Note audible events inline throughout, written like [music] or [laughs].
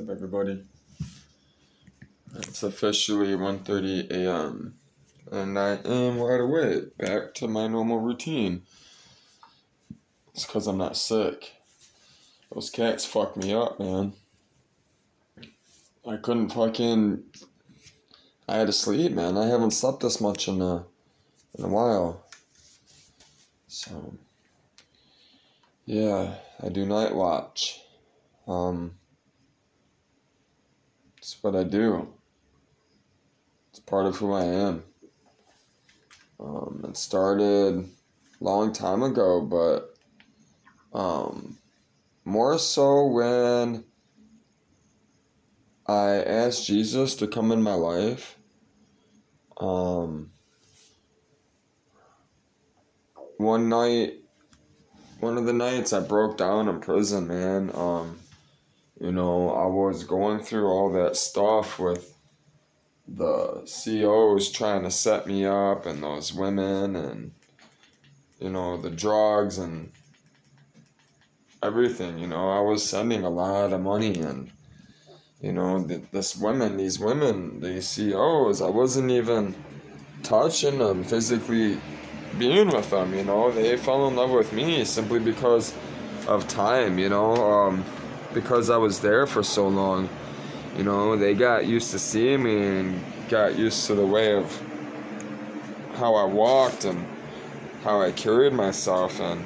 Up, everybody? It's officially 1.30 a.m. And I am wide awake, back to my normal routine. It's because I'm not sick. Those cats fucked me up, man. I couldn't fucking... I had to sleep, man. I haven't slept this much in a, in a while. So... Yeah, I do night watch. Um, it's what I do. It's part of who I am. Um, it started a long time ago, but um, more so when I asked Jesus to come in my life. Um, one night one of the nights I broke down in prison, man. Um, you know, I was going through all that stuff with the COs trying to set me up and those women and you know, the drugs and everything, you know, I was sending a lot of money and you know, the, this women, these women, these COs, I wasn't even touching them physically being with them, you know. They fell in love with me simply because of time, you know, um, because I was there for so long. You know, they got used to seeing me and got used to the way of how I walked and how I carried myself. And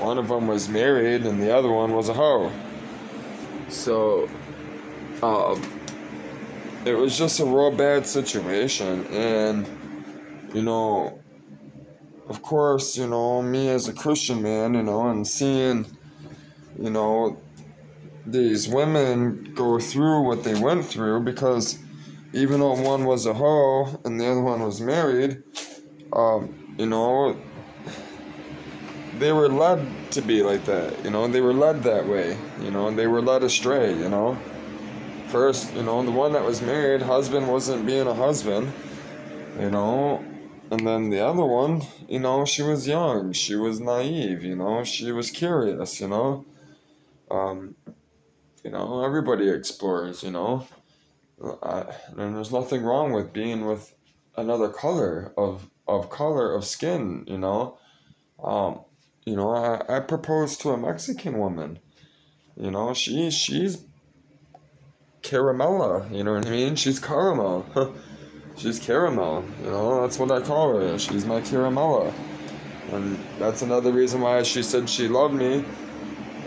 one of them was married and the other one was a hoe. So, um, it was just a real bad situation. And, you know, of course, you know, me as a Christian man, you know, and seeing, you know, these women go through what they went through because even though one was a hoe and the other one was married, um, you know, they were led to be like that, you know, they were led that way, you know, they were led astray, you know. First, you know, the one that was married, husband wasn't being a husband, you know, and then the other one, you know, she was young, she was naive, you know, she was curious, you know. Um, you know, everybody explores, you know. I, and there's nothing wrong with being with another color of of color of skin, you know. Um, you know, I, I proposed to a Mexican woman. You know, she she's caramella, you know what I mean? She's caramel. [laughs] She's caramel, you know, that's what I call her. She's my caramella. And that's another reason why she said she loved me.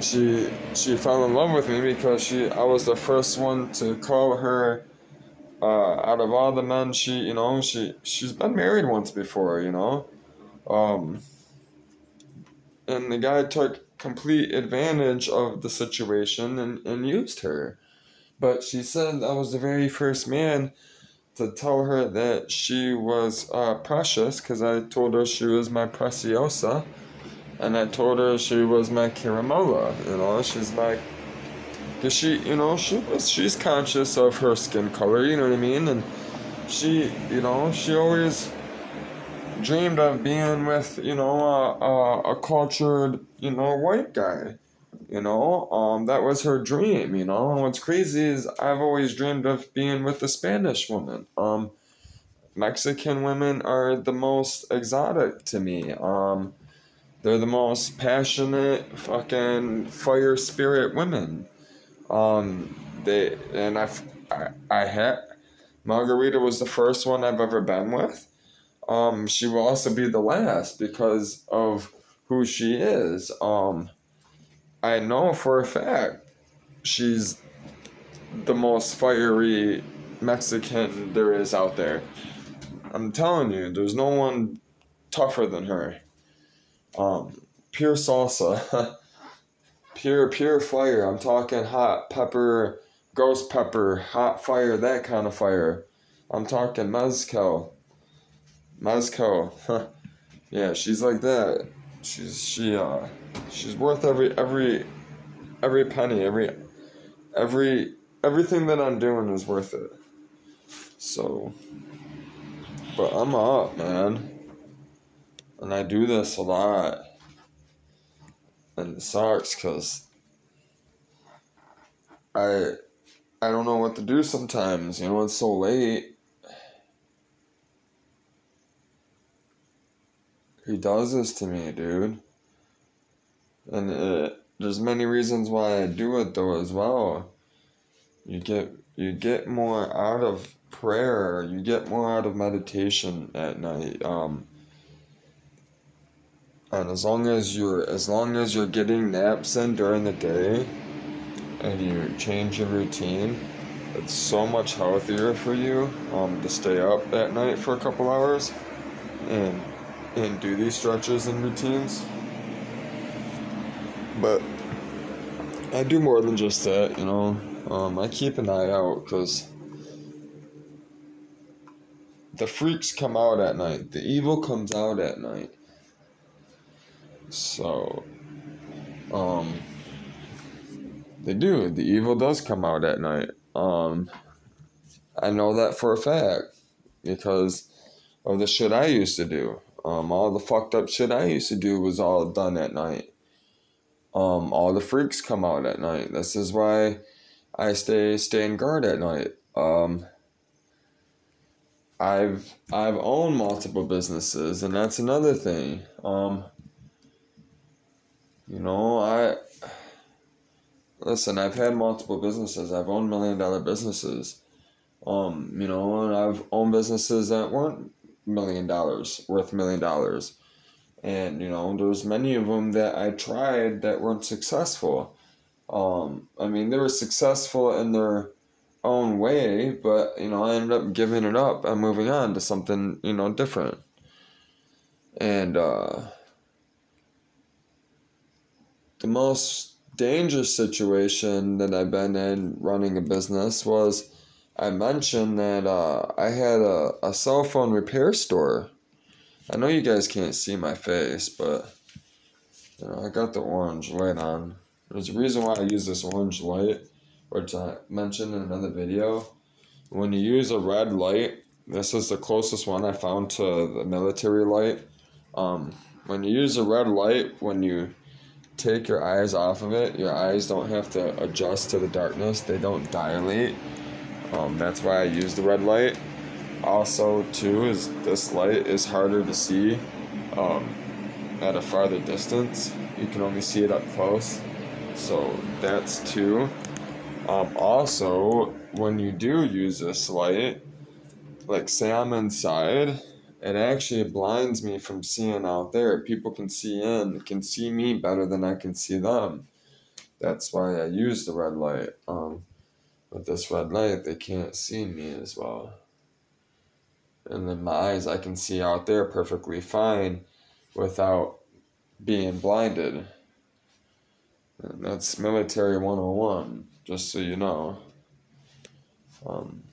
She she fell in love with me because she I was the first one to call her uh, out of all the men she you know she she's been married once before you know um and the guy took complete advantage of the situation and, and used her but she said I was the very first man to tell her that she was uh, precious because I told her she was my preciosa. And I told her she was my caramola, you know, she's my, cause she, you know, she was, she's conscious of her skin color, you know what I mean? And she, you know, she always dreamed of being with, you know, a, a, a cultured, you know, white guy. You know, um, that was her dream, you know. And what's crazy is I've always dreamed of being with a Spanish woman. Um, Mexican women are the most exotic to me. Um, they're the most passionate, fucking fire spirit women. Um, they and I've, I I had Margarita was the first one I've ever been with. Um, she will also be the last because of who she is. Um, I know for a fact she's the most fiery Mexican there is out there. I'm telling you, there's no one tougher than her. Um, pure salsa, [laughs] pure pure fire. I'm talking hot pepper, ghost pepper, hot fire, that kind of fire. I'm talking mezcal, mezcal. [laughs] yeah, she's like that. She's she uh she's worth every every every penny, every every everything that I'm doing is worth it. So but I'm up, man. And I do this a lot. And it sucks cuz I I don't know what to do sometimes. You know, it's so late. He does this to me, dude. And it, there's many reasons why I do it though as well. You get you get more out of prayer. You get more out of meditation at night. Um, and as long as you're as long as you're getting naps in during the day and you change your routine, it's so much healthier for you um, to stay up at night for a couple hours and and do these stretches and routines. But I do more than just that, you know. Um, I keep an eye out because the freaks come out at night. The evil comes out at night. So, um, they do. The evil does come out at night. Um, I know that for a fact because of the shit I used to do. Um, all the fucked up shit I used to do was all done at night. Um, all the freaks come out at night. This is why I stay in guard at night. Um, I've I've owned multiple businesses, and that's another thing. Um, you know, I listen. I've had multiple businesses. I've owned million dollar businesses. Um, you know, and I've owned businesses that weren't million dollars worth million dollars, and you know, there's many of them that I tried that weren't successful. Um, I mean, they were successful in their own way, but you know, I ended up giving it up and moving on to something, you know, different. And uh the most dangerous situation that I've been in running a business was I mentioned that uh, I had a, a cell phone repair store. I know you guys can't see my face, but you know, I got the orange light on. There's a reason why I use this orange light which I mentioned in another video. When you use a red light, this is the closest one I found to the military light. Um, when you use a red light, when you take your eyes off of it, your eyes don't have to adjust to the darkness, they don't dilate. Um, that's why I use the red light. Also, too, is this light is harder to see um, at a farther distance. You can only see it up close. So that's two. Um, also, when you do use this light, like say I'm inside, it actually blinds me from seeing out there. People can see in, can see me better than I can see them. That's why I use the red light. Um, with this red light, they can't see me as well. And then my eyes, I can see out there perfectly fine without being blinded. And that's military 101 just so you know. Um,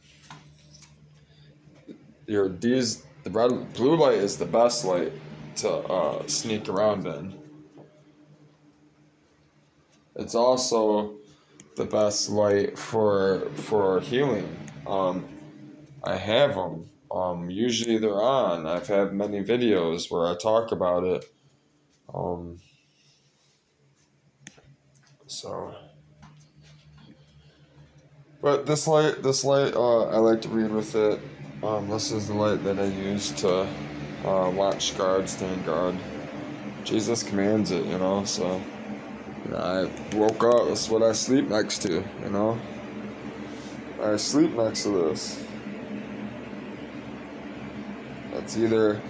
your these the red blue light is the best light to uh, sneak around in. It's also the best light for for healing. Um, I have them. Um, usually they're on. I've had many videos where I talk about it. Um, so. But this light, this light, uh, I like to read with it. Um, this is the light that I use to uh, watch guard, stand guard. Jesus commands it, you know. So you know, I woke up. That's what I sleep next to, you know. I sleep next to this. It's either,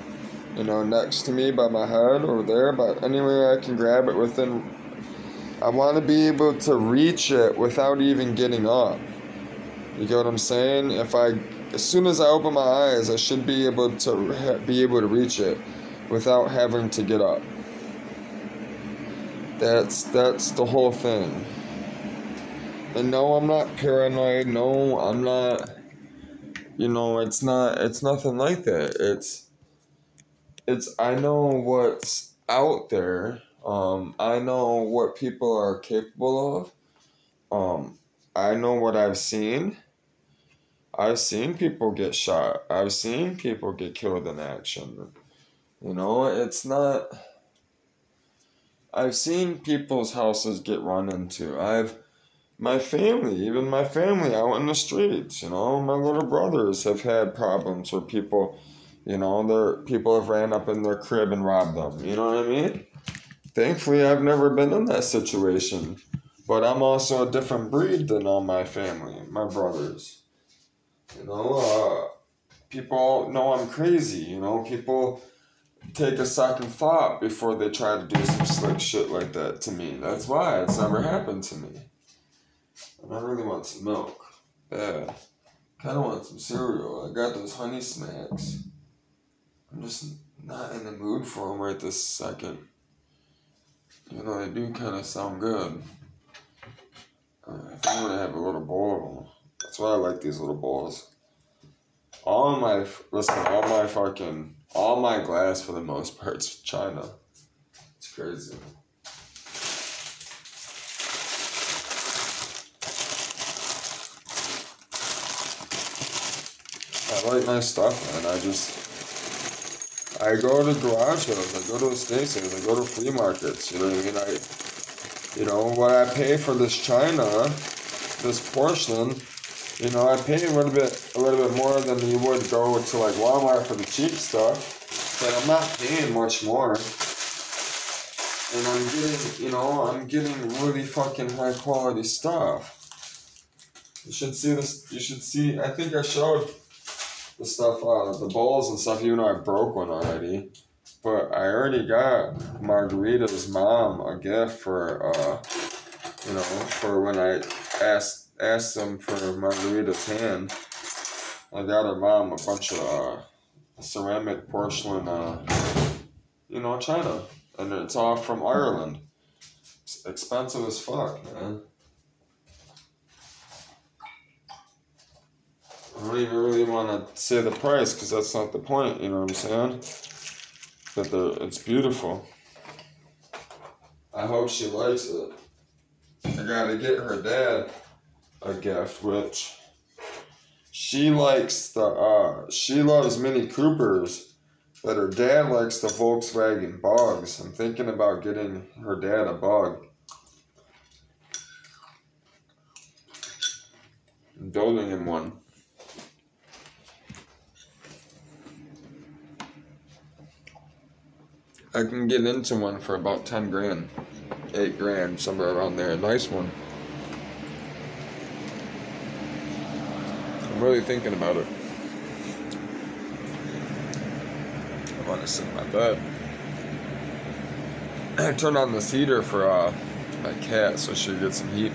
you know, next to me by my head or there, but anywhere I can grab it within. I want to be able to reach it without even getting up. You get what I'm saying? If I, as soon as I open my eyes, I should be able to be able to reach it without having to get up. That's that's the whole thing. And no, I'm not paranoid. No, I'm not. You know, it's not. It's nothing like that. It's. It's. I know what's out there. Um, I know what people are capable of. Um, I know what I've seen. I've seen people get shot. I've seen people get killed in action. You know, it's not. I've seen people's houses get run into. I've my family, even my family out in the streets, you know, my little brothers have had problems where people, you know, their people have ran up in their crib and robbed them. You know what I mean? Thankfully, I've never been in that situation, but I'm also a different breed than all my family, my brothers. You know, uh, people know I'm crazy. You know, people take a second thought before they try to do some slick shit like that to me. That's why it's never happened to me. And I really want some milk. Yeah. Kinda want some cereal. I got those honey smacks. I'm just not in the mood for them right this second. You know, they do kind of sound good. Uh, I think I'm gonna have a little bowl of them. That's why I like these little bowls. All my, listen, all my fucking, all my glass for the most part's [laughs] China. It's crazy. I like nice stuff, man. I just, I go to garage sales, I go to estate sales, I go to flea markets. You know what I mean? I, you know, what I pay for this china, this porcelain, you know, I pay a little bit, a little bit more than you would go to like Walmart for the cheap stuff, but I'm not paying much more. And I'm getting, you know, I'm getting really fucking high quality stuff. You should see this. You should see. I think I showed the stuff, uh, the bowls and stuff, even though I broke one already. But I already got Margarita's mom a gift for, uh, you know, for when I asked asked them for Margarita's hand. I got her mom a bunch of uh, ceramic porcelain, uh, you know, china, and it's all from Ireland. It's expensive as fuck, man. I don't even really want to say the price because that's not the point, you know what I'm saying? But the, it's beautiful. I hope she likes it. I gotta get her dad a gift, which she likes the, uh, she loves Mini Coopers, but her dad likes the Volkswagen Bugs. I'm thinking about getting her dad a bug. building him one. I can get into one for about 10 grand, 8 grand, somewhere around there. A nice one. I'm really thinking about it. I want to sit in my bed. [clears throat] I turned on this heater for uh, my cat so she get some heat.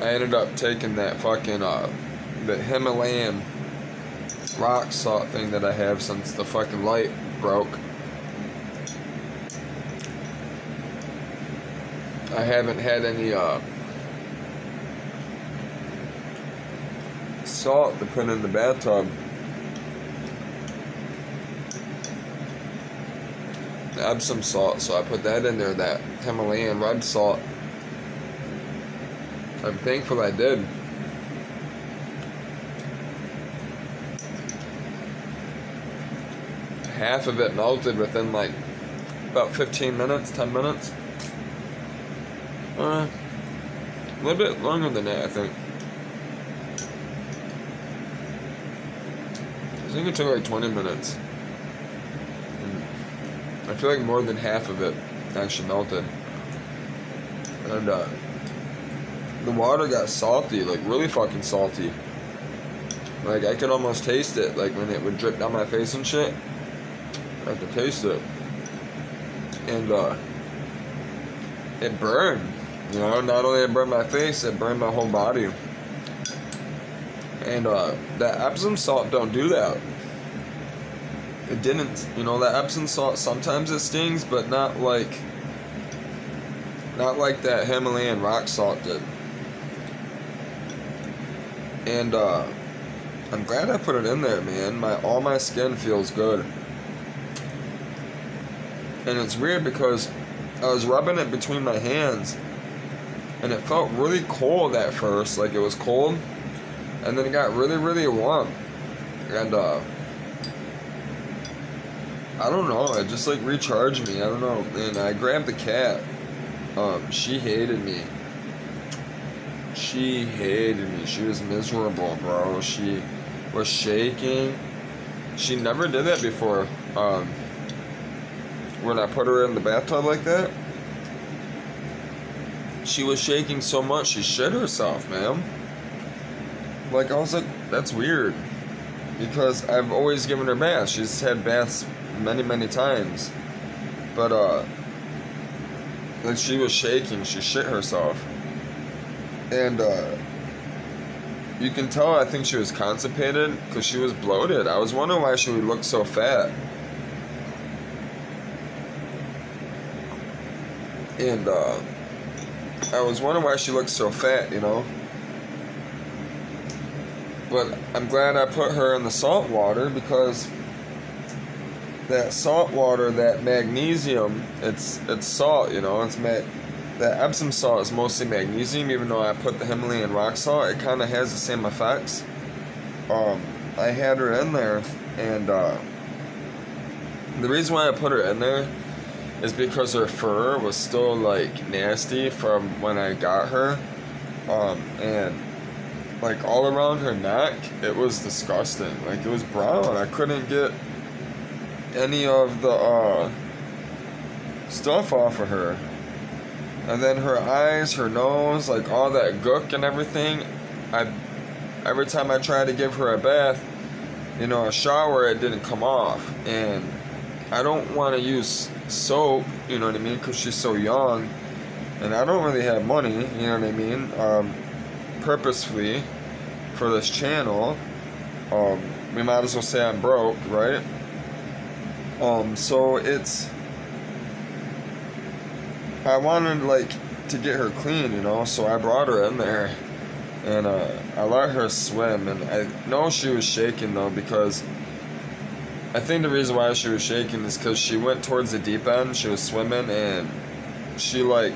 I ended up taking that fucking uh the Himalayan rock salt thing that I have since the fucking light broke. I haven't had any uh salt to put in the bathtub. Epsom salt, so I put that in there, that Himalayan red salt. I'm thankful I did. Half of it melted within like about 15 minutes, 10 minutes. Uh, a little bit longer than that, I think. I think it took like 20 minutes. And I feel like more than half of it actually melted. And, uh, the water got salty, like really fucking salty. Like I could almost taste it, like when it would drip down my face and shit. I could taste it. And uh it burned. You know, not only it burned my face, it burned my whole body. And uh that Epsom salt don't do that. It didn't. You know, that Epsom salt sometimes it stings, but not like not like that Himalayan rock salt did. And uh, I'm glad I put it in there, man. My all my skin feels good. And it's weird because I was rubbing it between my hands and it felt really cold at first, like it was cold. And then it got really, really warm. And, uh, I don't know, it just like recharged me. I don't know. And I grabbed the cat. Um, she hated me. She hated me. She was miserable, bro. She was shaking. She never did that before. Um, when I put her in the bathtub like that, she was shaking so much she shit herself, man. Like I was like, that's weird, because I've always given her baths. She's had baths many, many times, but uh, like she was shaking. She shit herself, and uh. You can tell I think she was constipated because she was bloated. I was wondering why she would look so fat. And uh, I was wondering why she looked so fat, you know. But I'm glad I put her in the salt water because that salt water, that magnesium, it's it's salt, you know. It's ma- that Epsom salt is mostly magnesium, even though I put the Himalayan rock salt. It kind of has the same effects. Um, I had her in there, and uh, the reason why I put her in there is because her fur was still like nasty from when I got her. Um, and like all around her neck, it was disgusting. Like it was brown. I couldn't get any of the uh, stuff off of her. And then her eyes, her nose, like all that gook and everything. I every time I tried to give her a bath, you know, a shower, it didn't come off. And I don't want to use soap, you know what I mean, because she's so young, and I don't really have money, you know what I mean, um, purposefully for this channel. Um, we might as well say I'm broke, right? Um, so it's I wanted like to get her clean, you know, so I brought her in there and uh, I let her swim, and I know she was shaking though because I think the reason why she was shaking is because she went towards the deep end. She was swimming and she like,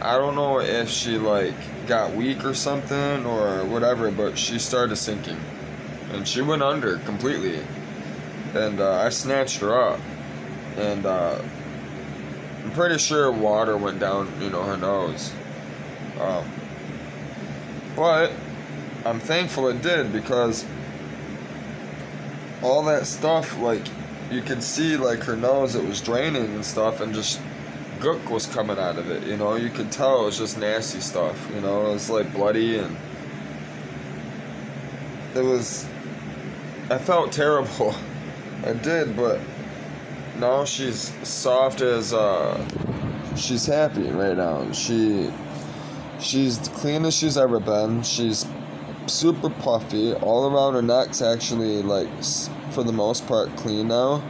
I don't know if she like got weak or something or whatever, but she started sinking, and she went under completely. And uh, I snatched her up, and uh, I'm pretty sure water went down, you know, her nose. Um, but I'm thankful it did because all that stuff, like, you could see, like, her nose, it was draining and stuff, and just gook was coming out of it, you know? You could tell it was just nasty stuff, you know? It was, like, bloody, and it was. I felt terrible. [laughs] I did, but now she's soft as, uh, she's happy right now. She, she's the cleanest she's ever been. She's super puffy. All around her neck's actually like for the most part clean now.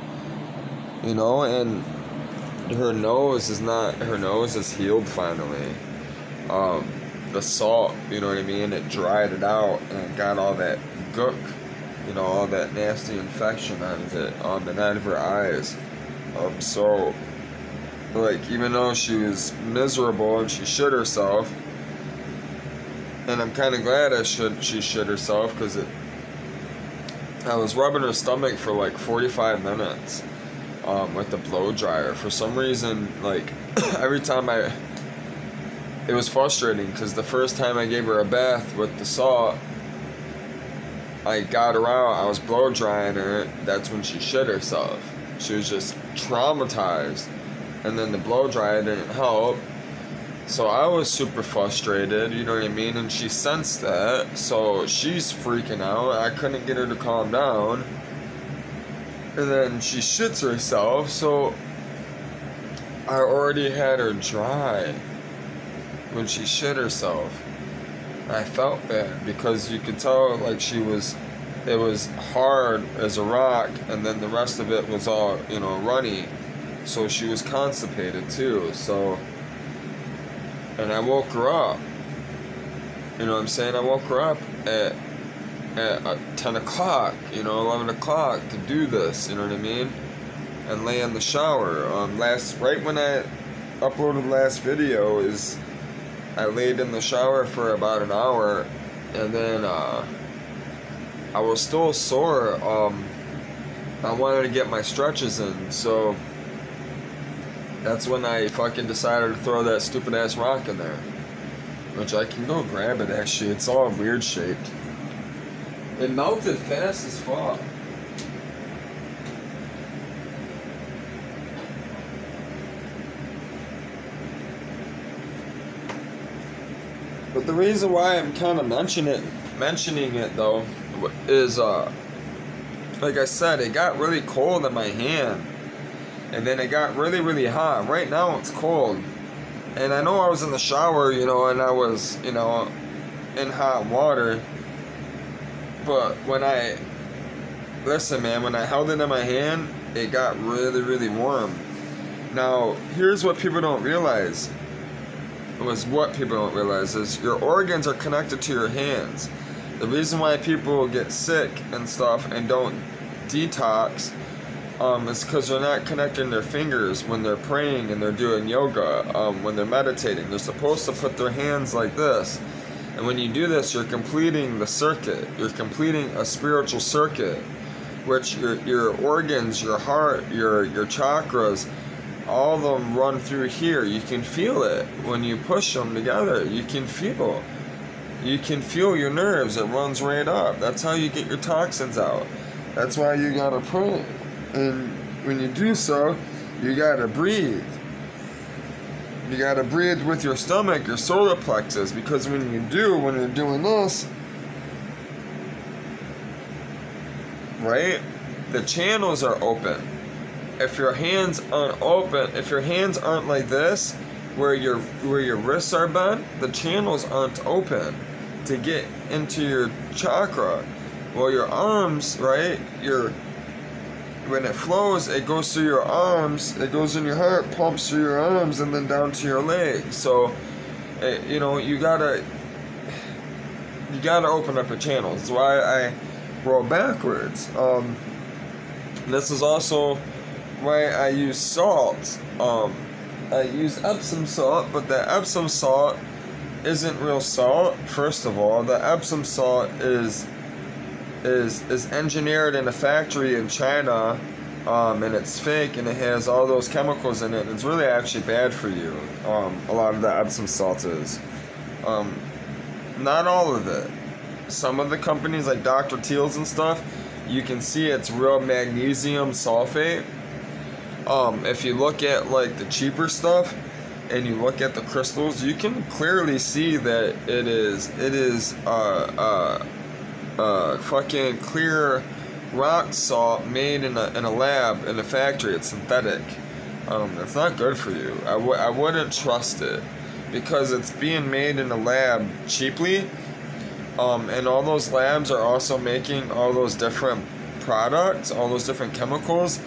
You know, and her nose is not her nose is healed finally. Um, the salt, you know what I mean? It dried it out and got all that gook, you know, all that nasty infection of it on the night of her eyes. Um, so like even though she was miserable and she shit herself, and I'm kind of glad I should she shit herself because it. I was rubbing her stomach for like 45 minutes um, with the blow dryer. For some reason, like [clears throat] every time I, it was frustrating because the first time I gave her a bath with the salt, I got her out. I was blow drying her. That's when she shit herself. She was just traumatized, and then the blow dryer didn't help so I was super frustrated, you know what I mean? And she sensed that, so she's freaking out. I couldn't get her to calm down. And then she shits herself, so I already had her dry when she shit herself. I felt bad because you could tell like she was it was hard as a rock and then the rest of it was all, you know, runny. So she was constipated too. So and I woke her up. You know what I'm saying? I woke her up at at uh, 10 o'clock, you know, 11 o'clock to do this, you know what I mean? And lay in the shower. Um, last, right when I uploaded last video is I laid in the shower for about an hour and then, uh, I was still sore. Um, I wanted to get my stretches in, so that's when I fucking decided to throw that stupid ass rock in there. Which I can go grab it actually, it's all weird shaped. It melted fast as fuck. But the reason why I'm kind of mentioning it, mentioning it though, is uh, like I said, it got really cold in my hand, and then it got really really hot. Right now it's cold, and I know I was in the shower, you know, and I was, you know, in hot water. But when I listen, man, when I held it in my hand, it got really really warm. Now, here's what people don't realize It was what people don't realize is your organs are connected to your hands. The reason why people get sick and stuff and don't detox um, is because they're not connecting their fingers when they're praying and they're doing yoga, um, when they're meditating. They're supposed to put their hands like this. And when you do this, you're completing the circuit. You're completing a spiritual circuit, which your, your organs, your heart, your, your chakras, all of them run through here. You can feel it when you push them together. You can feel. You can feel your nerves. It runs right up. That's how you get your toxins out. That's why you gotta pray. And when you do so, you gotta breathe. You gotta breathe with your stomach, your solar plexus, because when you do, when you're doing this, right, the channels are open if your hands aren't open, if your hands aren't like this, where your where your wrists are bent, the channels aren't open to get into your chakra. Well, your arms, right? Your when it flows, it goes through your arms, it goes in your heart, pumps through your arms, and then down to your legs. So, it, you know, you gotta you gotta open up your channels. That's why I roll backwards. Um, this is also why I use salt. Um, I use Epsom salt, but the Epsom salt isn't real salt. First of all, the Epsom salt is is is engineered in a factory in China, um, and it's fake, and it has all those chemicals in it. it's really actually bad for you. Um, a lot of the Epsom salt is. Um, not all of it. Some of the companies like Dr. Teal's and stuff, you can see it's real magnesium sulfate um, if you look at like the cheaper stuff and you look at the crystals, you can clearly see that it is it is uh uh uh fucking clear rock salt made in a in a lab in a factory. It's synthetic. Um, it's not good for you. I w- I wouldn't trust it because it's being made in a lab cheaply. Um, and all those labs are also making all those different products, all those different chemicals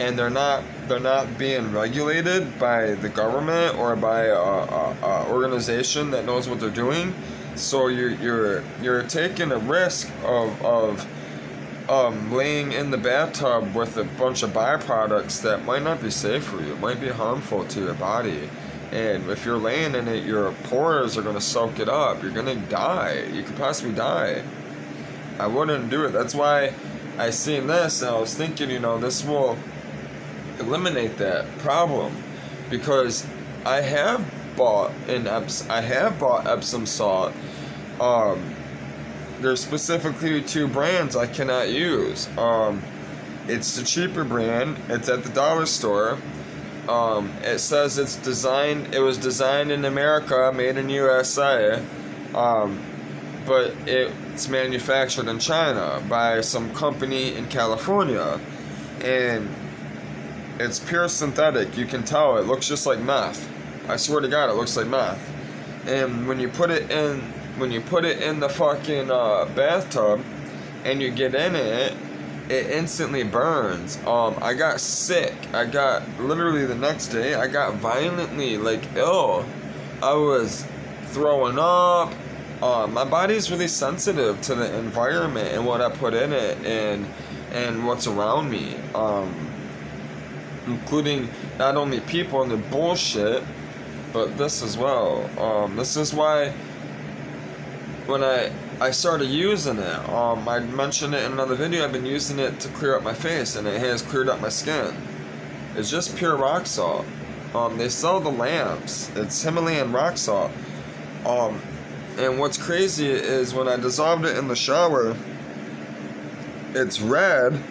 and they're not they're not being regulated by the government or by a, a, a organization that knows what they're doing. So you're you're you're taking a risk of of um, laying in the bathtub with a bunch of byproducts that might not be safe for you. It might be harmful to your body. And if you're laying in it, your pores are gonna soak it up. You're gonna die. You could possibly die. I wouldn't do it. That's why I seen this and I was thinking, you know, this will eliminate that problem because I have bought an Eps- I have bought Epsom salt. Um, there's specifically two brands I cannot use. Um, it's the cheaper brand. It's at the dollar store. Um, it says it's designed. It was designed in America, made in USA, um, but it's manufactured in China by some company in California, and it's pure synthetic. You can tell it looks just like meth. I swear to God, it looks like meth. And when you put it in, when you put it in the fucking uh, bathtub, and you get in it, it instantly burns. Um, I got sick. I got literally the next day. I got violently like ill. I was throwing up. Uh, my body's really sensitive to the environment and what I put in it and and what's around me. Um, including not only people and the bullshit, but this as well. Um, this is why when I I started using it. Um, I mentioned it in another video. I've been using it to clear up my face, and it has cleared up my skin. It's just pure rock salt. Um, they sell the lamps. It's Himalayan rock salt. Um, and what's crazy is when I dissolved it in the shower, it's red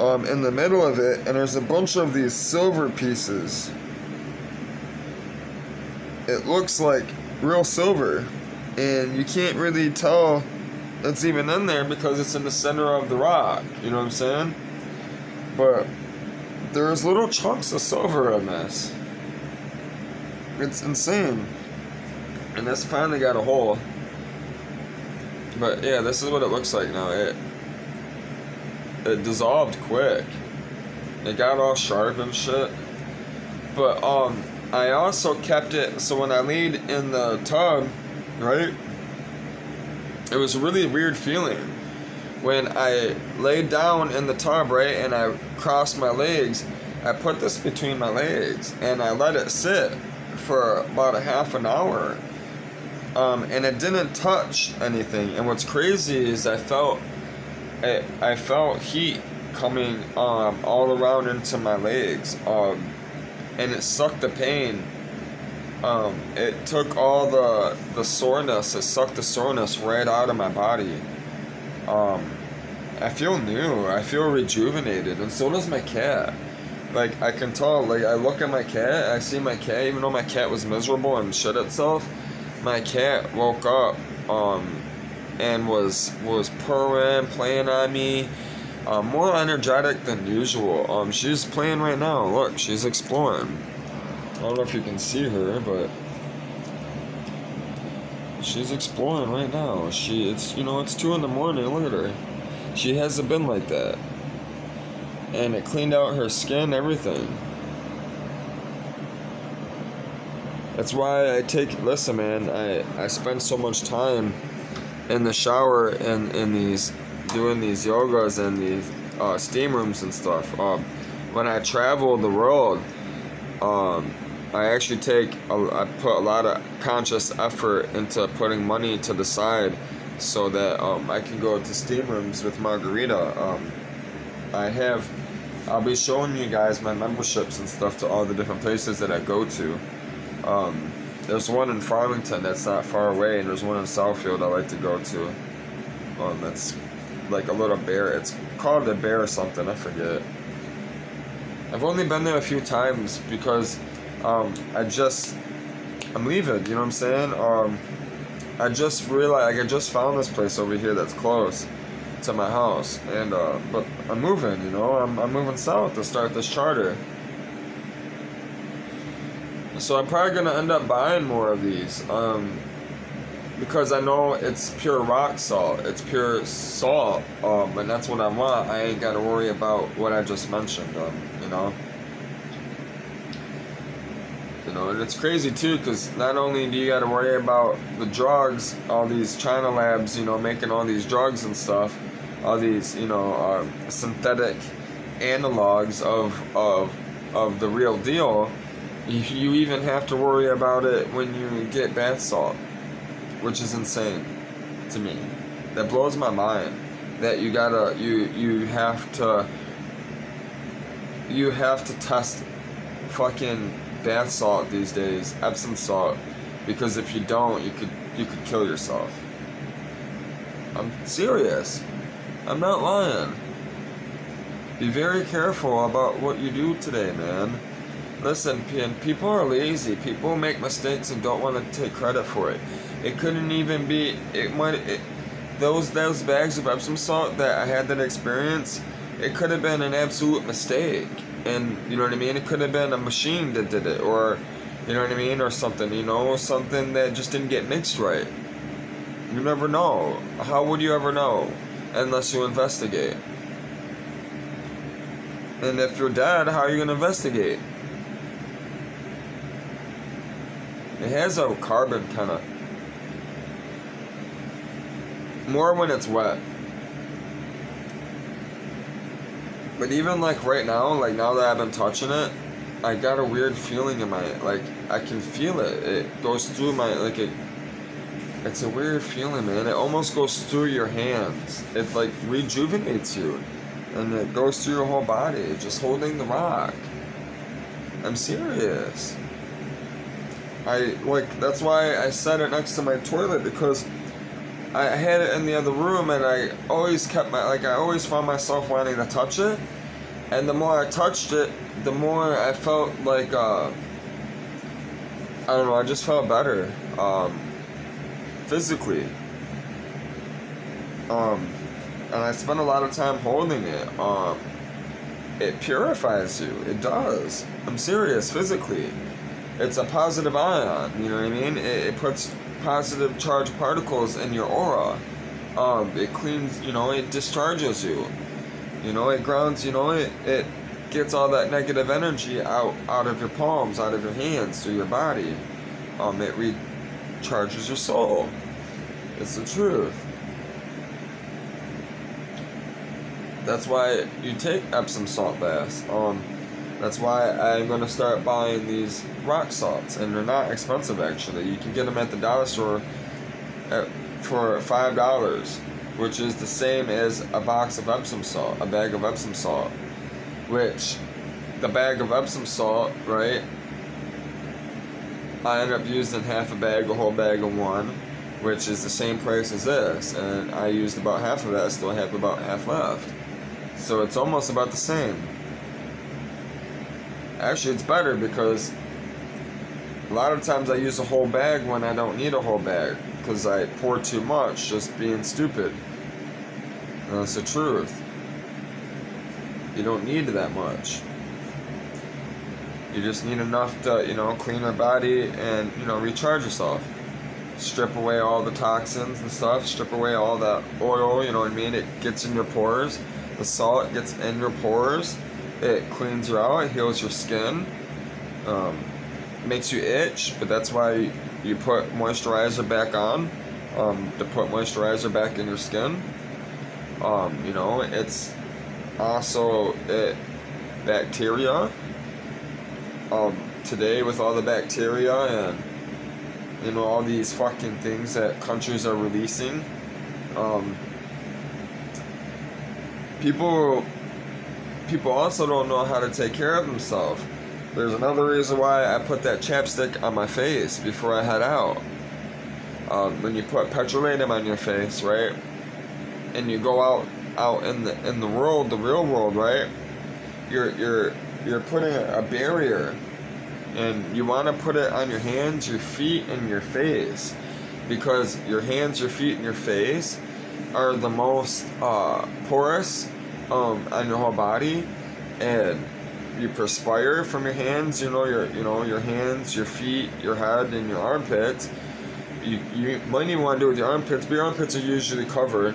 um, in the middle of it, and there's a bunch of these silver pieces. It looks like real silver and you can't really tell it's even in there because it's in the center of the rock. You know what I'm saying? But there's little chunks of silver in this. It's insane. And this finally got a hole. But yeah, this is what it looks like now. It it dissolved quick. It got all sharp and shit. But um I also kept it so when I laid in the tub right? It was a really weird feeling when I laid down in the tub, right, and I crossed my legs. I put this between my legs and I let it sit for about a half an hour. Um, and it didn't touch anything. And what's crazy is I felt, I, I felt heat coming um, all around into my legs, um, and it sucked the pain um, it took all the the soreness, it sucked the soreness right out of my body. Um, I feel new. I feel rejuvenated, and so does my cat. Like I can tell. Like I look at my cat, I see my cat. Even though my cat was miserable and shit itself, my cat woke up um, and was was purring, playing on me. Uh, more energetic than usual. Um, she's playing right now. Look, she's exploring. I don't know if you can see her, but she's exploring right now. She, it's you know, it's two in the morning. Look at her. She hasn't been like that, and it cleaned out her skin, everything. That's why I take. Listen, man, I I spend so much time in the shower and in these doing these yogas and these uh, steam rooms and stuff. Um, when I travel the world, um, I actually take, a, I put a lot of conscious effort into putting money to the side so that um, I can go to steam rooms with Margarita. Um, I have, I'll be showing you guys my memberships and stuff to all the different places that I go to. Um, there's one in Farmington that's not far away, and there's one in Southfield I like to go to. Um, that's like a little bear. It's called a bear or something. I forget. I've only been there a few times because um, I just, I'm leaving, you know what I'm saying? Um, I just realized, like, I just found this place over here that's close to my house, and, uh, but I'm moving, you know, I'm, I'm moving south to start this charter. So I'm probably gonna end up buying more of these, um, because I know it's pure rock salt, it's pure salt, um, and that's what I want. I ain't gotta worry about what I just mentioned, um, you know. You know, and it's crazy too, because not only do you got to worry about the drugs, all these China labs, you know, making all these drugs and stuff, all these, you know, uh, synthetic analogs of of of the real deal. You, even have to worry about it when you get bath salt, which is insane to me. That blows my mind. That you gotta you you have to you have to test fucking bath salt these days, Epsom salt, because if you don't, you could you could kill yourself. I'm serious. I'm not lying. Be very careful about what you do today, man. Listen, people are lazy. People make mistakes and don't want to take credit for it. It couldn't even be. It might. It, those those bags of Epsom salt that I had that experience. It could have been an absolute mistake and you know what I mean. It could have been a machine that did it, or you know what I mean, or something. You know, something that just didn't get mixed right. You never know. How would you ever know unless you investigate? And if you're dead, how are you gonna investigate? It has a carbon kind of. More when it's wet. But even like right now, like now that I've been touching it, I got a weird feeling in my like I can feel it. It goes through my like it It's a weird feeling, man. It almost goes through your hands. It like rejuvenates you. And it goes through your whole body, just holding the rock. I'm serious. I like that's why I set it next to my toilet because I had it in the other room and I always kept my like I always found myself wanting to touch it. And the more I touched it, the more I felt like uh I don't know, I just felt better. Um physically. Um and I spent a lot of time holding it. Um it purifies you. It does. I'm serious, physically. It's a positive ion, you know what I mean? It, it puts positive charged particles in your aura. Um, it cleans, you know, it discharges you. You know, it grounds, you know, it, it gets all that negative energy out out of your palms, out of your hands, through your body. Um, it recharges your soul. It's the truth. That's why you take Epsom salt baths. Um, that's why I'm gonna start buying these rock salts, and they're not expensive actually. You can get them at the dollar store at, for five dollars, which is the same as a box of Epsom salt, a bag of Epsom salt. Which, the bag of Epsom salt, right? I end up using half a bag, a whole bag of one, which is the same price as this, and I used about half of that. I still have about half left, so it's almost about the same. Actually, it's better because a lot of times I use a whole bag when I don't need a whole bag because I pour too much just being stupid. And that's the truth. You don't need that much. You just need enough to, you know, clean your body and, you know, recharge yourself. Strip away all the toxins and stuff, strip away all that oil, you know what I mean? It gets in your pores. The salt gets in your pores it cleans you out, it heals your skin, um, makes you itch, but that's why you put moisturizer back on um, to put moisturizer back in your skin. Um, you know, it's also it, bacteria. Um, today, with all the bacteria and you know all these fucking things that countries are releasing, um, people people also don't know how to take care of themselves. There's another reason why I put that chapstick on my face before I head out. Um, when you put petrolatum on your face, right, and you go out out in the in the world, the real world, right, you're you're you're putting a barrier, and you want to put it on your hands, your feet, and your face, because your hands, your feet, and your face are the most uh, porous um, on your whole body, and you perspire from your hands. You know your you know your hands, your feet, your head, and your armpits. You you might even want to do it with your armpits, but your armpits are usually covered.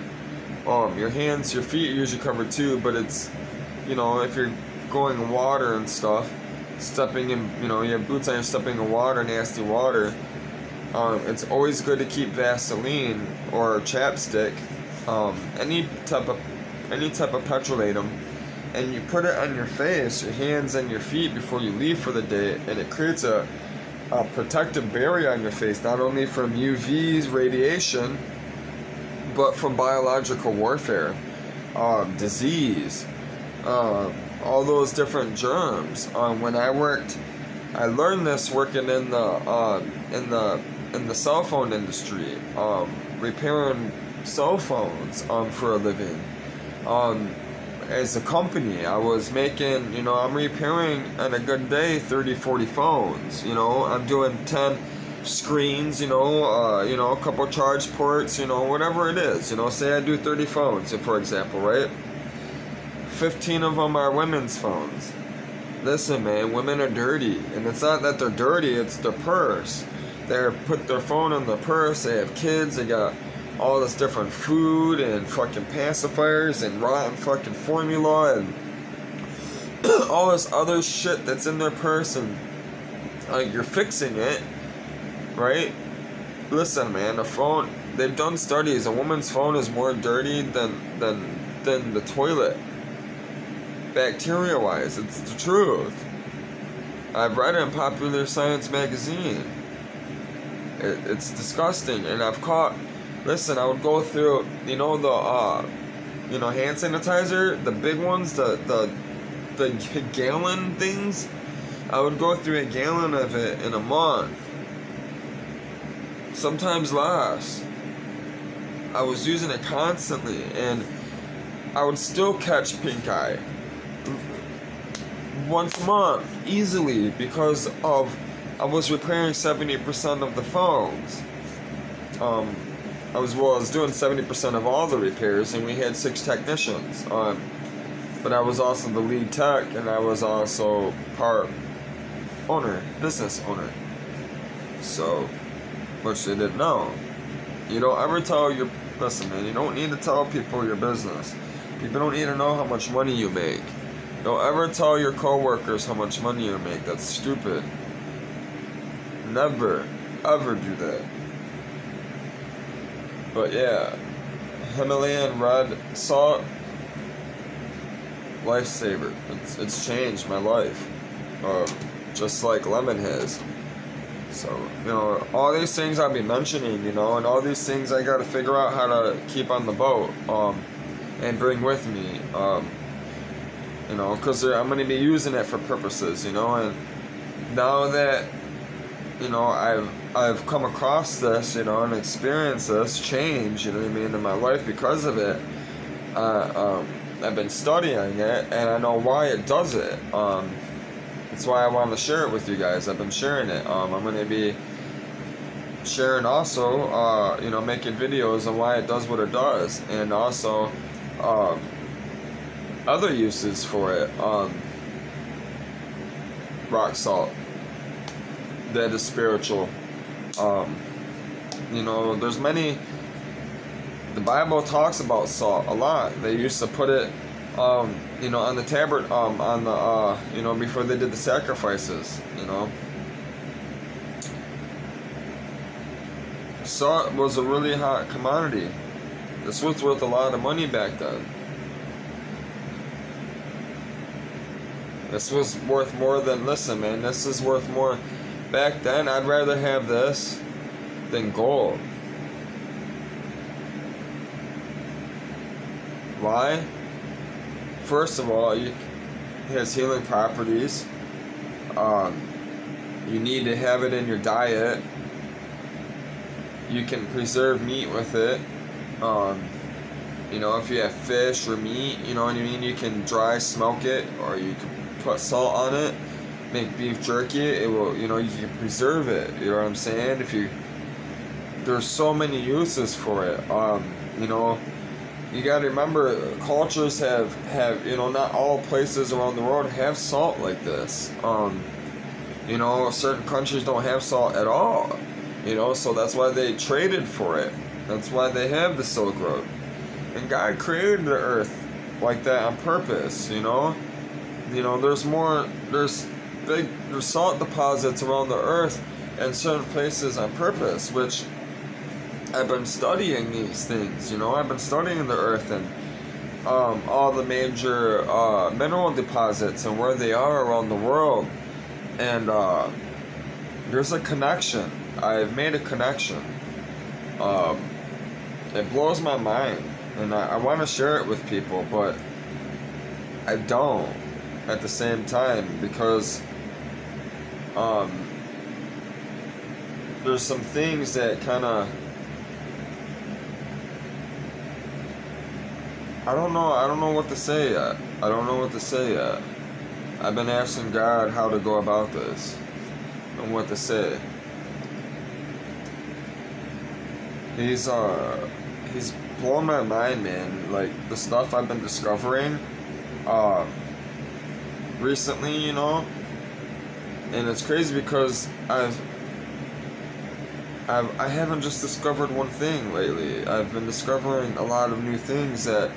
Um, your hands, your feet are usually covered too, but it's you know if you're going in water and stuff, stepping in you know you have boots on, you're stepping in water, nasty water. Um, it's always good to keep Vaseline or chapstick, um, any type of any type of petrolatum and you put it on your face, your hands and your feet before you leave for the day, and it creates a, a protective barrier on your face, not only from UV radiation, but from biological warfare, um, disease, um, all those different germs. Um, when I worked, I learned this working in the um, in the in the cell phone industry, um, repairing cell phones for a living um, as a company, I was making, you know, I'm repairing on a good day 30, 40 phones. You know, I'm doing 10 screens, you know, uh, you know, a couple charge ports, you know, whatever it is. You know, say I do 30 phones, for example, right? 15 of them are women's phones. Listen, man, women are dirty. And it's not that they're dirty, it's their purse. They put their phone in the purse, they have kids, they got all this different food and fucking pacifiers and rotten fucking formula and [clears throat] all this other shit that's in their purse and like you're fixing it, right? Listen, man, the phone. They've done studies. A woman's phone is more dirty than than than the toilet. Bacteria-wise, it's the truth. I've read it in Popular Science magazine. It, it's disgusting, and I've caught. Listen, I would go through, you know, the, uh, you know, hand sanitizer, the big ones, the the the gallon things. I would go through a gallon of it in a month. Sometimes less. I was using it constantly, and I would still catch pink eye once a month easily because of I was repairing 70% of the phones. Um, I was well, I was doing 70% of all the repairs, and we had six technicians. Um, but I was also the lead tech, and I was also part owner, business owner. So, which they didn't know. You don't ever tell your listen, man. You don't need to tell people your business. People don't need to know how much money you make. Don't ever tell your coworkers how much money you make. That's stupid. Never, ever do that. But yeah, Himalayan red salt, lifesaver. It's, it's changed my life, uh, just like lemon has. So, you know, all these things I'll be mentioning, you know, and all these things I gotta figure out how to keep on the boat, um, and bring with me, um, you know, because I'm gonna be using it for purposes, you know, and now that you know, I've I've come across this, you know, and experienced this change, you know what I mean, in my life because of it. Uh, um, I've been studying it, and I know why it does it. Um, that's why I want to share it with you guys. I've been sharing it. Um, I'm gonna be sharing also, uh, you know, making videos on why it does what it does, and also um, other uses for it. Um, rock salt that is spiritual. Um, you know, there's many. The Bible talks about salt a lot. They used to put it, um, you know, on the tabard, um, on the, uh, you know, before they did the sacrifices. You know, salt was a really hot commodity. This was worth a lot of money back then. This was worth more than, listen, man, this is worth more Back then, I'd rather have this than gold. Why? First of all, it has healing properties. Um, you need to have it in your diet. You can preserve meat with it. Um, you know, if you have fish or meat, you know what I mean? You can dry smoke it or you can put salt on it make beef jerky, it will, you know, you can preserve it. You know what I'm saying? If you, there's so many uses for it. Um, you know, you got to remember, cultures have have you know not all places around the world have salt like this. Um, you know, certain countries don't have salt at all. You know, so that's why they traded for it. That's why they have the Silk Road. And God created the earth like that on purpose. You know, you know, there's more. There's big salt deposits around the earth in certain places on purpose, which I've been studying these things, you know, I've been studying the earth and um, all the major uh, mineral deposits and where they are around the world. And uh, there's a connection. I've made a connection. Um, it blows my mind. And I, I want to share it with people, but I don't at the same time because um, there's some things that kind of I don't know. I don't know what to say yet. I don't know what to say yet. I've been asking God how to go about this and what to say. He's uh he's blowing my mind, man. Like the stuff I've been discovering uh recently, you know, and it's crazy because I've I've I haven't just discovered one thing lately. I've been discovering a lot of new things that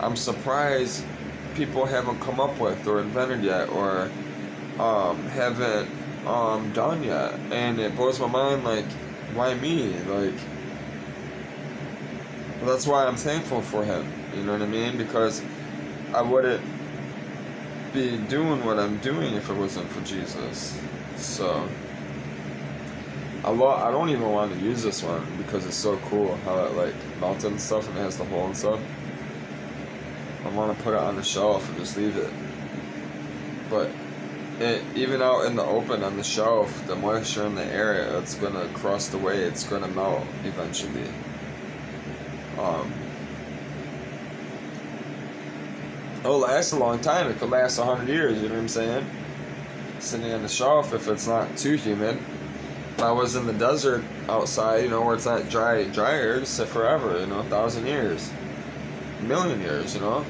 I'm surprised people haven't come up with or invented yet or um, haven't um, done yet, and it blows my mind. Like, why me? Like, that's why I'm thankful for him. You know what I mean? Because I wouldn't be doing what I'm doing if it wasn't for Jesus. So, I lo- I don't even want to use this one because it's so cool how it like melted and stuff and it has the hole and stuff. I want to put it on the shelf and just leave it. But it, even out in the open on the shelf, the moisture in the area, it's gonna crust away. It's gonna melt eventually. Um, Oh, it'll last a long time. It could last a hundred years. You know what I'm saying? Sitting on the shelf if it's not too humid. If I was in the desert outside, you know, where it's not dry, drier, sit forever. You know, a thousand years, a million years. You know.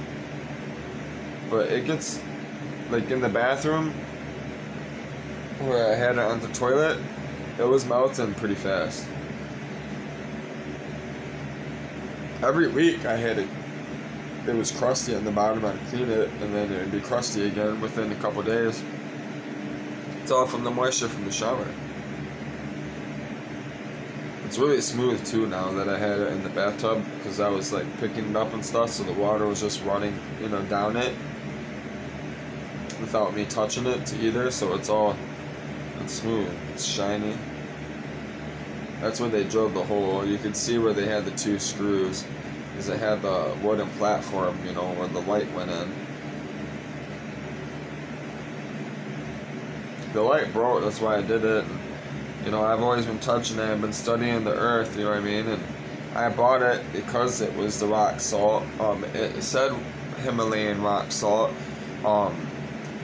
But it gets like in the bathroom where I had it on the toilet, it was melting pretty fast. Every week I had it, it was crusty on the bottom, I'd clean it, and then it'd be crusty again within a couple days. It's all from the moisture from the shower. It's really smooth too now that I had it in the bathtub because I was like picking it up and stuff, so the water was just running, you know, down it without me touching it to either, so it's all it's smooth, it's shiny. That's where they drilled the hole. You can see where they had the two screws, because it had the wooden platform, you know, where the light went in. The light broke, that's why I did it. You know, I've always been touching it, I've been studying the earth, you know what I mean? And I bought it because it was the rock salt. Um, it said Himalayan rock salt. Um,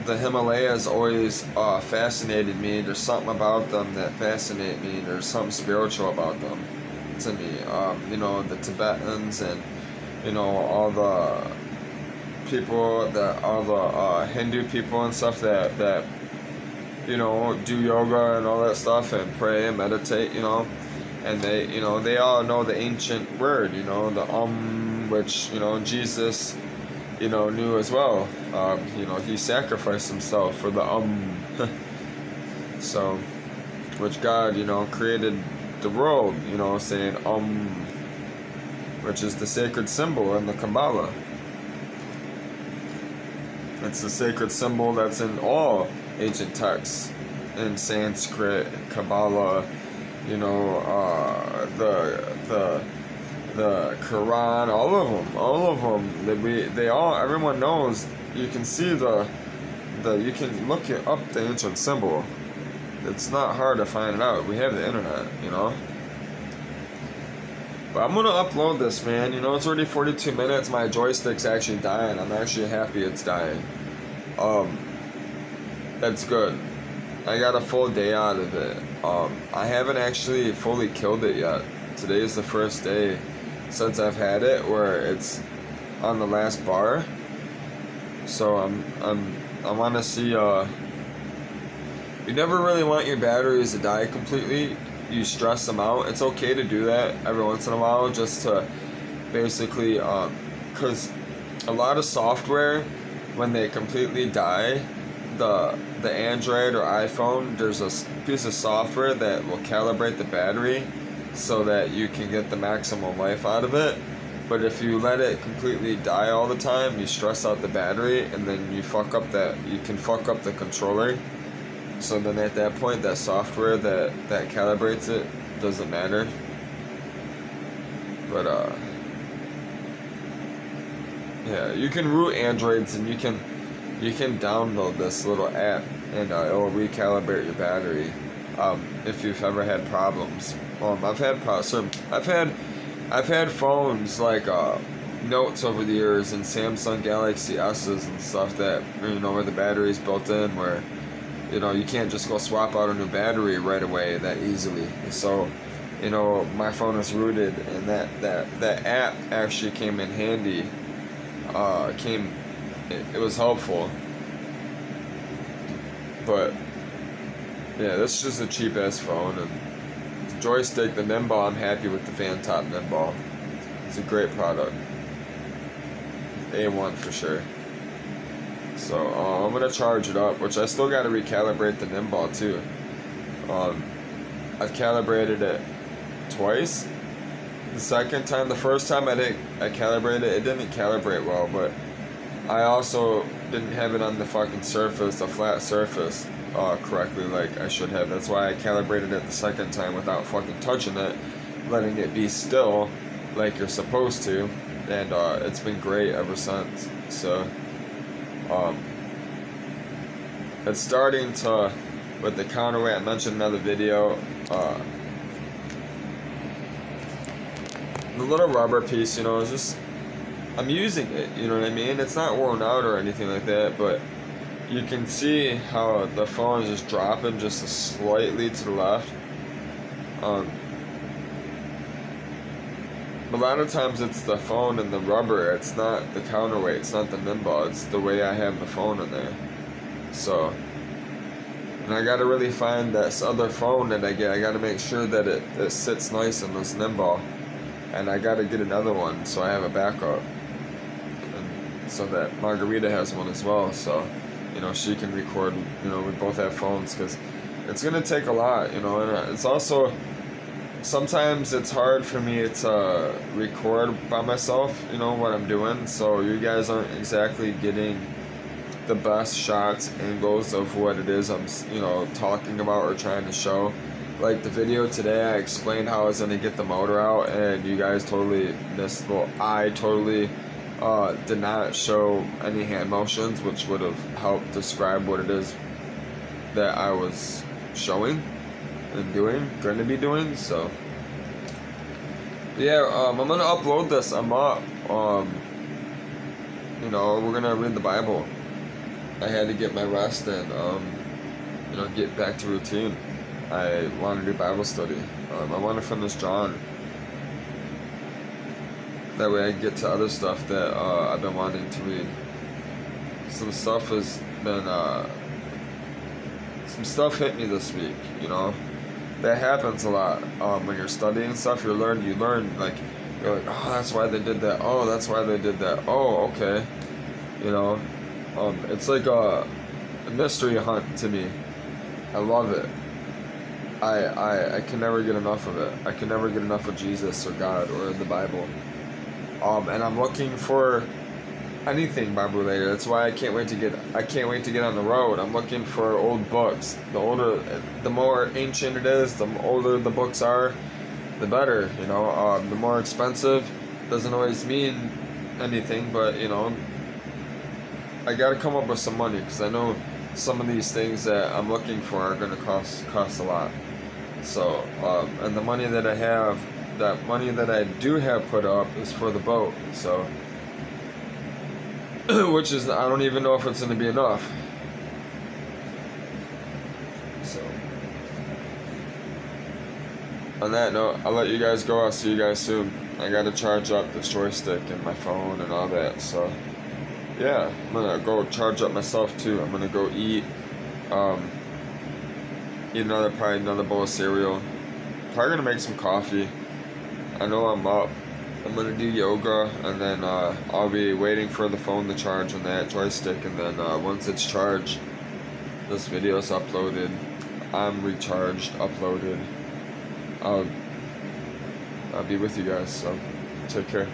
the Himalayas always uh, fascinated me. There's something about them that fascinate me. There's something spiritual about them to me. Um, you know, the Tibetans and you know all the people that all the uh, Hindu people and stuff that that you know do yoga and all that stuff and pray and meditate. You know, and they you know they all know the ancient word. You know the um, which you know Jesus you know, knew as well. Um, you know, he sacrificed himself for the um. [laughs] so, which God, you know, created the world, you know, saying um, which is the sacred symbol in the Kabbalah. It's the sacred symbol that's in all ancient texts, in Sanskrit, Kabbalah, you know, uh, the the the Quran, all of them, all of them. They we they all everyone knows. You can see the the you can look it up the ancient symbol. It's not hard to find it out. We have the internet, you know. But I'm gonna upload this, man. You know, it's already 42 minutes. My joystick's actually dying. I'm actually happy it's dying. Um, that's good. I got a full day out of it. Um, I haven't actually fully killed it yet. Today is the first day since I've had it where it's on the last bar. So I'm I'm I want to see uh you never really want your batteries to die completely. You stress them out. It's okay to do that every once in a while just to basically um cuz a lot of software when they completely die the the Android or iPhone there's a piece of software that will calibrate the battery so that you can get the maximum life out of it. But if you let it completely die all the time, you stress out the battery and then you fuck up that you can fuck up the controller. So then at that point that software that that calibrates it doesn't matter. But uh yeah, you can root Androids and you can you can download this little app and uh, it will recalibrate your battery um, if you've ever had problems. Um, I've had some. I've had, I've had phones like uh, Notes over the years and Samsung Galaxy S's and stuff that you know where the battery's built in, where you know you can't just go swap out a new battery right away that easily. So, you know, my phone is rooted, and that that that app actually came in handy. Uh, came, it, it was helpful, but yeah, this is just a cheap ass phone and joystick, the Nimball, I'm happy with the fan top Nimball. It's a great product. A1 for sure. So uh, I'm gonna charge it up, which I still gotta recalibrate the Nimball too. Um, I've calibrated it twice. The second time, the first time I didn't, I calibrated it, it didn't calibrate well, but I also didn't have it on the fucking surface, a flat surface, uh, correctly like I should have. That's why I calibrated it the second time without fucking touching it, letting it be still like you're supposed to, and uh, it's been great ever since. So, um, it's starting to, with the counterweight, I mentioned in another video, uh, the little rubber piece, you know, is just, I'm using it, you know what I mean? It's not worn out or anything like that, but you can see how the phone is just dropping just slightly to the left. Um, a lot of times it's the phone and the rubber, it's not the counterweight, it's not the nimble, it's the way I have the phone in there. So, and I gotta really find this other phone that I get, I gotta make sure that it, it sits nice in this nimble. And I gotta get another one so I have a backup. And so that Margarita has one as well, so, you know, she can record, you know, we both have phones, because it's gonna take a lot, you know, and uh, it's also, sometimes it's hard for me to record by myself, you know, what I'm doing, so you guys aren't exactly getting the best shots, and angles of what it is I'm, you know, talking about or trying to show. Like the video today, I explained how I was gonna get the motor out, and you guys totally missed. Well, I totally uh, did not show any hand motions, which would have helped describe what it is that I was showing doing, going to be doing. So, yeah, um, I'm gonna upload this. I'm up. Um, you know, we're gonna read the Bible. I had to get my rest and, um, you know, get back to routine. I want to do Bible study. Um, I want to finish John. That way I get to other stuff that uh, I've been wanting to read. Some stuff has been, uh, some stuff hit me this week, you know? That happens a lot. Um, when you're studying stuff, you learn, you learn, like, you're like, oh, that's why they did that. Oh, that's why they did that. Oh, okay. You know? Um, it's like a, a mystery hunt to me. I love it. I, I I can never get enough of it. I can never get enough of Jesus or God or the Bible. Um, and I'm looking for anything Bible related. That's why I can't wait to get I can't wait to get on the road. I'm looking for old books. The older, the more ancient it is, the older the books are, the better. You know, um, the more expensive doesn't always mean anything, but you know, I got to come up with some money because I know some of these things that I'm looking for are to cost cost a lot. So, um, and the money that I have, that money that I do have put up is for the boat. So, [clears throat] which is, I don't even know if it's going to be enough. So, on that note, I'll let you guys go. I'll see you guys soon. I got to charge up the joystick and my phone and all that. So, yeah, I'm going to go charge up myself too. I'm going to go eat. Um, eat another probably another bowl of cereal. Probably gonna make some coffee. I know I'm up. I'm gonna do yoga and then uh, I'll be waiting for the phone to charge on that joystick and then uh, once it's charged, this video is uploaded. I'm recharged, uploaded. I'll, I'll be with you guys. So take care.